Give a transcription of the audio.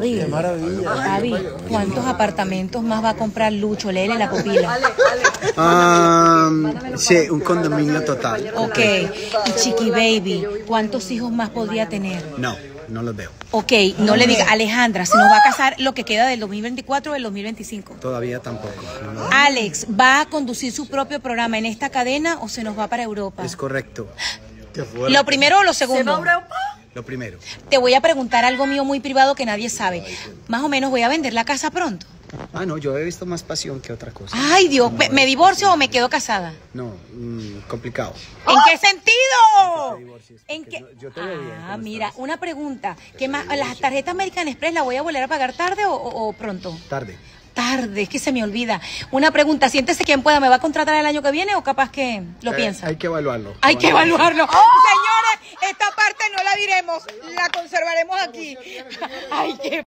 Qué maravilla. Javi, ¿cuántos apartamentos más va a comprar Lucho? Léele la pupila. Um, sí, un condominio total. Ok. Y Chiqui Baby, ¿cuántos hijos más podría tener? No, no los veo. Ok, no le diga, Alejandra, ¿se nos va a casar lo que queda del 2024 o del 2025? Todavía tampoco. no. Alex, ¿va a conducir su propio programa en esta cadena o se nos va para Europa? Es correcto. ¿Lo primero o lo segundo? Lo primero. Te voy a preguntar algo mío muy privado que nadie sabe. Más o menos voy a vender la casa pronto. Ah, no, yo he visto más pasión que otra cosa. Ay, Dios, ¿me, me divorcio o me quedo casada? No, mm, complicado. ¿En qué sentido? ¿En qué? no- yo te veo bien, Ah, ¿cómo mira, una pregunta. ¿Qué más? ¿Las tarjetas American Express las voy a volver a pagar tarde o, pronto? Tarde. Tarde, es que se me olvida. Una pregunta, siéntese quien pueda, ¿me va a contratar el año que viene o capaz que lo Eh, piensa? hay que evaluarlo. Hay que evaluarlo. Señores, esta parte no la la conservaremos aquí. Ay, qué